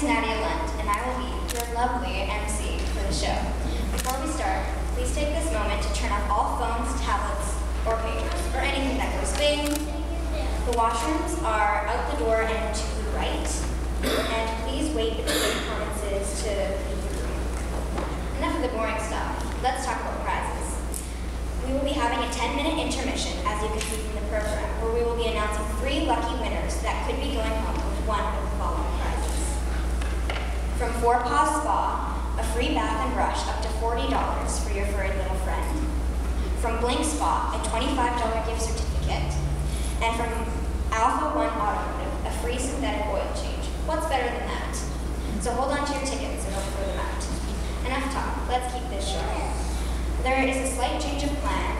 is Nadia Lund, and I will be your lovely MC for the show. Before we start, please take this moment to turn off all phones, tablets, or pagers, or anything that goes bing. The washrooms are out the door and to the right, and please wait between performances to leave the room. Enough of the boring stuff. Let's talk about prizes. We will be having a 10-minute intermission, as you can see from the program, where we will be announcing three lucky winners that could be going home with one of the following prizes. From Four Paws Spa, a free bath and brush up to $40 for your furry little friend. From Blink Spa, a $25 gift certificate. And from Alpha One Automotive, a free synthetic oil change. What's better than that? So hold on to your tickets and don't throw them out. Enough talk, let's keep this short. There is a slight change of plan